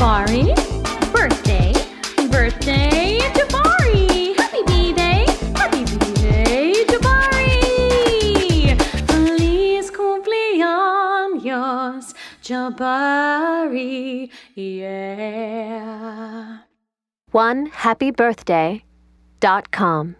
Jabari, Birthday, birthday, Jabari! Happy B-Day, happy B-Day, Jabari. Feliz cumpleaños, Jabari. Yeah. One happy birthday dot com.